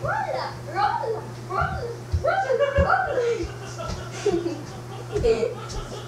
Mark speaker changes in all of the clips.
Speaker 1: Rolla, rolla, rolla, rolla,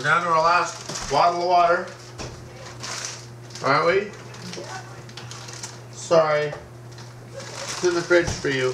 Speaker 2: We're down to our last bottle of water. Aren't we? Sorry. In the fridge for you.